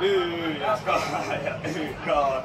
Du, God, ska, God.